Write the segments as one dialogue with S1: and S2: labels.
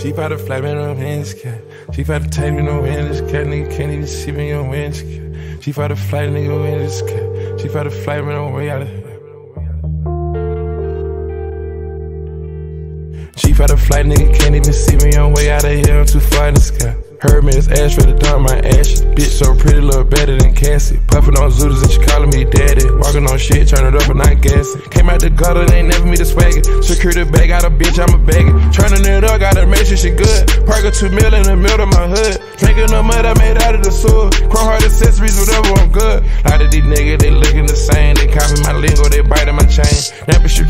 S1: She bout to fly me hands, cat. She bout to take me no cat. Nigga can't even see me on cat. She bout to fly nigga cat. She bout to fly me no here. She bout to fly, nigga can't even see me on way out of here. I'm too far in the sky. Heard me, it's ash for the dump my ashes. Bitch so pretty, look better than Cassie. Puffin' on Zooties and she calling me daddy. Walking on shit, turn it up and not gassy. Came out the gutter, they ain't never me the swagger. Secure the bag, got a bitch, I'm a bagger. Turning it up, gotta make sure she good. Park a two mil in the middle of my hood. Drinking the mud I made out of the sewer. Chrome Heart accessories, whatever, I'm good. A lot of these niggas, they looking the same. They copy my lingo, they biting my chain.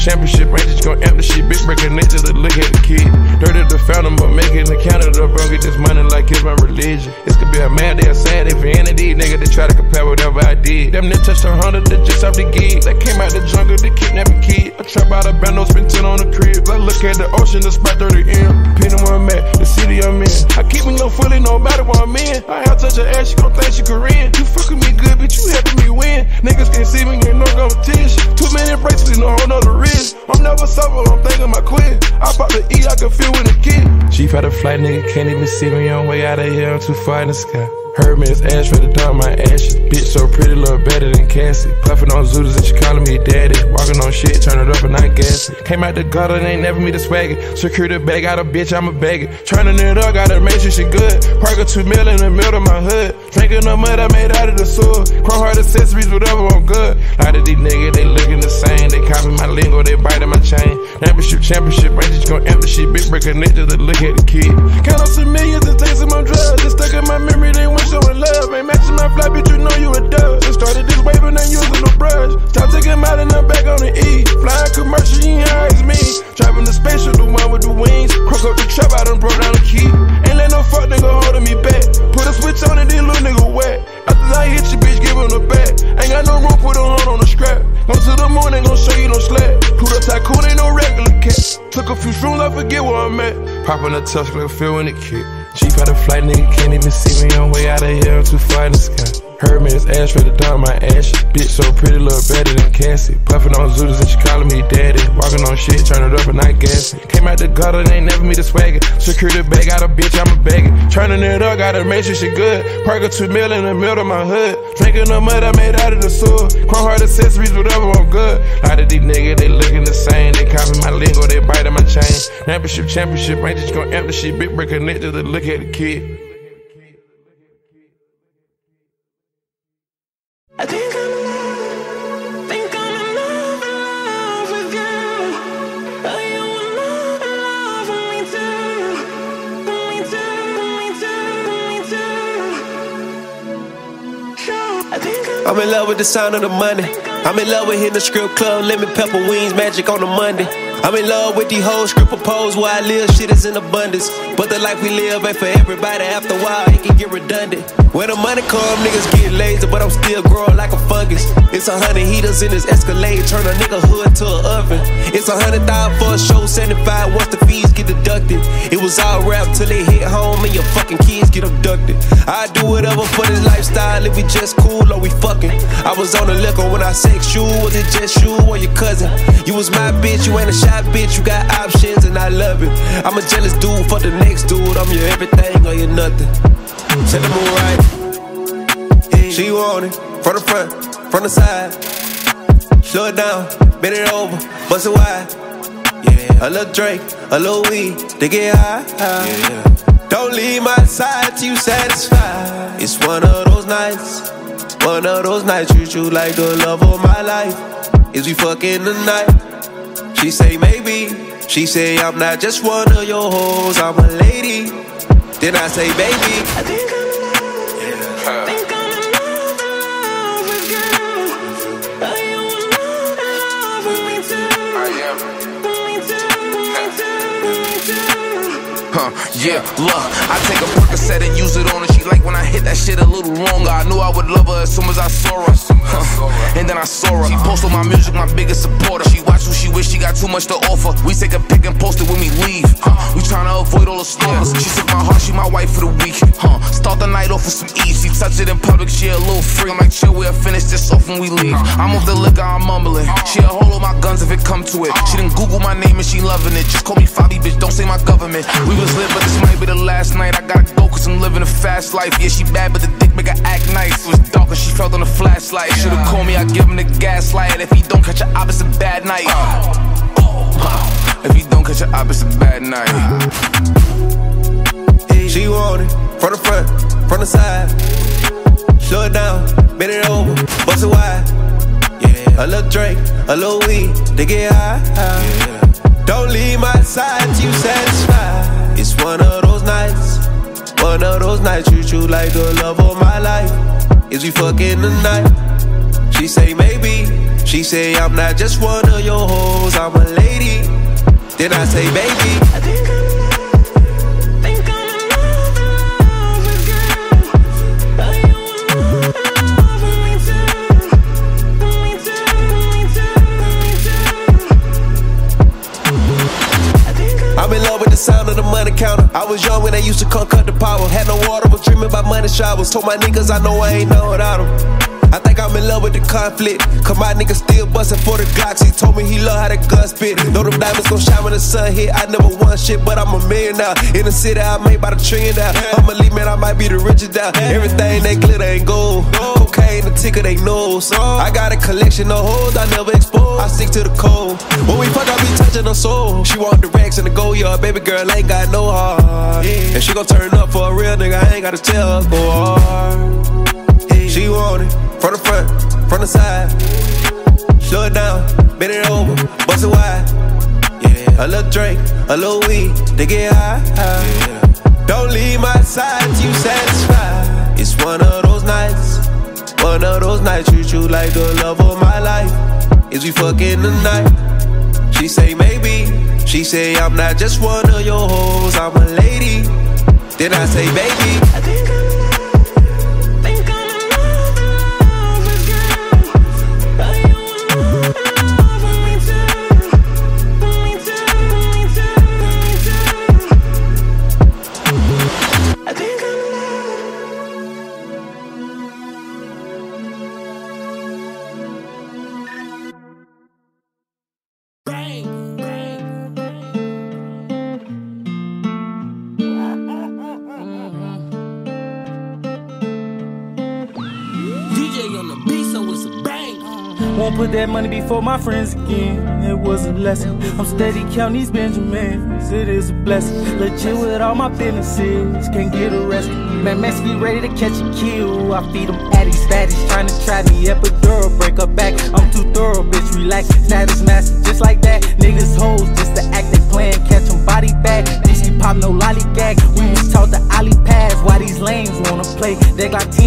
S1: Championship, championship, Rangers gon' empty shit. Big breaking niggas to look at the kid. Dirty the Fanta, but making the counter up, bro. Get this money like it's my religion. This could be a mad day or sad day for any these niggas that try to compare whatever I did. Them niggas touched a hundred, they just off the gig. They came out the jungle, they kidnapping kid. I trap out a bando, spend 10 on the crib. I look at the ocean, the spot 30 M. Depending where I'm at, the city I'm in. I keep me no fully, no matter where I'm in. I have touch her ass, she gon' think she Korean. You fucking me good, bitch, you helping me win. Niggas can't see me, ain't no competition. Too many bracelets, no whole nother wrist. I'm never sober, I'm thinking my quit. I pop the E, I can feel when the kid. Chief had a flight, nigga can't even see me on way out of here. I'm too far in the sky. Heard me, it's ash for the dump my ashes. Bitch so pretty, look better than Cassie. Puffin' on Zooties and she calling me daddy. Walking on shit, turn it up and not gassy. Came out the gutter, they ain't never me the swagger. Secure the bag, got a bitch, I'm a bagger. Turning it up, gotta make sure she good. Park a two mil in the middle of my hood. Drinking the mud I made out of the sewer. Chrome Heart accessories, whatever, I'm good. A lot of these niggas, they looking the same. They copy my lingo, they biting my chain. Championship, championship, Rangers gon' empty shit. Big breaker niggas that look at the kid. Count up some millions and some on drugs. Just stuck in my memory, they want showing love. Ain't matching my fly, bitch, you know you a dub. Just started this wave and ain't using no brush. Stop taking them out and I'm back on the E. Flying commercial, you ain't me. Driving the spaceship, the one with the wings. Crook up the trap, I done broke down the key. Ain't let no fuck nigga holding me back. Put a switch on and then little nigga wet. After I hit you, bitch, give him the back. Ain't got no room, put a hand on the scrap. Go to the moon, ain't gon' show you no slack. The tycoon ain't no regular cat. Took a few shrooms, I forget where I'm at. Popping a touch like a feel when it kick. Had a flight, nigga can't even see me on way out of here. I'm too far in the sky. Heard me, it's ash for the dump my ashes. Bitch so pretty, look better than Cassie. Puffin' on Zooties and she calling me daddy. Walking on shit, turn it up and not gassy. Came out the gutter, ain't never me the swagger. Secure the bag, got a bitch, I'm a bagger. Turning it up, gotta make sure she good. Park a two mil in the middle of my hood. Drinking the mud I made out of the sewer. Chrome Heart accessories, whatever, I'm good. A lot of these niggas, they looking the same. They copy my lingo, they biting my chain. Championship, championship, Rangers gon' empty shit. Big breaker niggas that look at the kid.
S2: I'm in love with
S3: the sound of the money. I'm in love with hitting the strip club, lemon pepper wings, magic on a Monday. I'm in love with the whole strip propose where I live, shit is in abundance. But the life we live ain't for everybody. After a while, it can get redundant. When the money come, niggas get lazy, but I'm still growing like a fungus. It's a hundred heaters in this Escalade, turn a nigga hood to an oven. It's a hundred thousand for a show, 75 once the fees get deducted. It was all rap till they hit home and your fucking kids get abducted. I do whatever for this lifestyle if we just cool or we fucking. I was on the liquor when I sex you, was it just you or your cousin? You was my bitch, you ain't a shot bitch, you got options and I love it. I'm a jealous dude for the next dude, I'm your everything or your nothing. Set the mood right. She want it from the front, from the side. Slow it down, bend it over, bust it wide. Yeah, a little drink, a little weed, to get high. Yeah. Don't leave my side till you satisfied. It's one of those nights, one of those nights you treat like the love of my life. Is we fucking tonight? She say maybe. She say I'm not just one of your hoes, I'm a lady. Then I say baby.
S2: I think I'm in love, I think I'm in love, with you. Are you in love, in love with me too? Me too, me too, me too.
S4: Huh, yeah, look, I take a Percocet and use it on her. She like when I hit that shit a little longer. I knew I would love her as soon as I saw her. Then I saw her. She post on my music, my biggest supporter. She watch who she wish she got too much to offer. We take a pic and post it when we leave. Huh, we tryna avoid all the stalkers. She took my heart, she my wife for the week. Huh, start the night off with some ease. She touch it in public, she a little free. I'm like, chill, we'll finish this off when we leave. I'm off the liquor, I'm mumbling. She a hold on my guns if it come to it. She didn't Google my name and she loving it. Just call me Fabi, bitch, don't say my government. We was lit, but this might be the last night. I gotta go cause I'm living a fast life. Yeah, she bad, but the dick make her act nice. It was dark and she felt on the flashlight. Should've called me, I'd give him the gaslight. If he don't catch a op, it's a bad night. Uh. Uh. If he don't catch op, it's a bad night.
S3: She want it from the front, from the side. Slow it down, bend it over, bust it wide. Yeah, a little drink, a little weed, to get high. Don't leave my side till you satisfied. It's one of those nights, one of those nights you choose like the love of my life. Is we fucking tonight? She say maybe. She say I'm not just one of your hoes, I'm a lady. Then I say baby.
S2: I I
S3: was young when they used to cut the power. Had no water, was dreaming about money showers. Told my niggas I know I ain't know without them. I think I'm in love with the conflict. Cause my niggas still bustin' for the Glocks. Love how the gun spit. Know them diamonds gon' shine when the sun hit. I never won shit, but I'm a million now. In the city, I made by the trillion now. I'm a lead man, I might be the richest now. Everything they glitter ain't gold. Cocaine, the ticker, they nose. I got a collection of hoes I never expose. I stick to the code. When we fuck, I be touching her soul. She want the racks and the gold yard. Baby girl ain't got no heart. And she gon' turn up for a real nigga. I ain't gotta tell her go hard. She want it from the front, from the side. Slow it down, bend it over, bust it wide. Yeah, a little drink, a little weed, to get high. Don't leave my side you satisfied. It's one of those nights, one of those nights Treat you choose like the love of my life. Is we fucking tonight? She say maybe. She say I'm not just one of your hoes, I'm a lady. Then I say baby.
S5: Put that money before my friends again. It was a lesson. I'm steady counting these Benjamins. It is a blessing. Legit with all my businesses. Can't get arrested. Man, get ready to catch a kill. I feed them addies, fatties. Trying to try me. Epidural, break her back. I'm too thorough, bitch. Relax. Status master, just like that. Niggas hoes, just to act they playing. Catch them body bag. DC pop, no lollygag. We was taught the alley pass. Why these lames wanna play? They got 10 open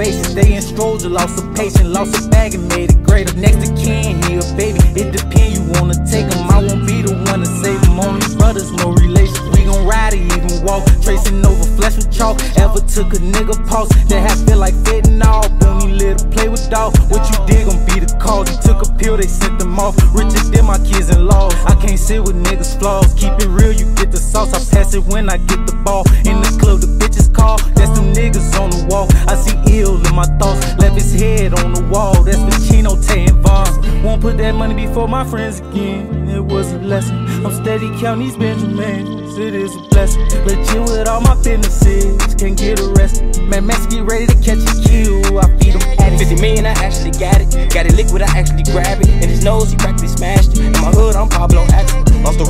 S5: faces. They in Stroger, lost a patient, lost a bag and made it greater. Next to Ken, he a baby. It depend, you wanna take him. I won't be the one to save him. Only brothers, no relations. We gon' ride it, even walk. Tracing over flesh with chalk. Ever took a nigga pulse that had feel like fitting all. Booney little play with dog. What you did gon' be the cause. Took a pill, they sent them off. Richer than my kids in law. I can't sit with niggas' flaws. Keep it real, you get sauce. I pass it when I get the ball. In the club, the bitches call. That's them niggas on the wall. I see ill in my thoughts. Left his head on the wall. That's Pacino, Tay, and Vaughn. Won't put that money before my friends again. It was a lesson. I'm steady counting these Benjamins. It is a blessing. Legit with all my businesses. Can't get arrested. Man, get ready to catch a kill. I feed them addicts.
S6: 50 million, I actually got it. Got it liquid, I actually grab it. In his nose, he practically smashed it. In my hood, I'm Pablo.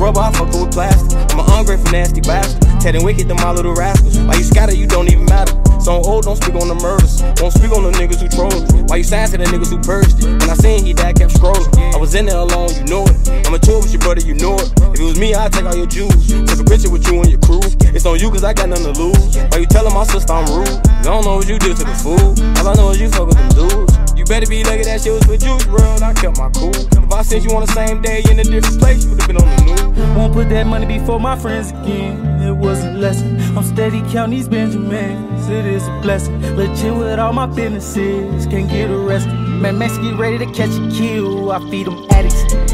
S6: Rubber, I fuck with plastic. I'm an ungrateful, nasty bastard. Telling wicked to my little rascals. Why you scatter, you don't even matter. So I'm old, don't speak on the murders. Don't speak on the niggas who trolled. Why you signed to the niggas who purged it? When I seen he died, kept scrolling. I was in there alone, you know it. I'm a tour with your brother, you know it. If it was me, I'd take all your jewels. Took a picture with you and your crew. It's on you, cause I got nothing to lose. Why you telling my sister I'm rude? I don't know what you did to the fool. All I know is you fuck with them dudes. Better be lucky that shit was for juice, world. I kept my cool. If I sent you on the same day in a different place, you would've been on the news.
S5: Won't put that money before my friends again. It was a lesson. I'm steady counting these Benjamins. It is a blessing. Legit with all my businesses. Can't get arrested. Man, get ready to catch a kill. I feed them addicts.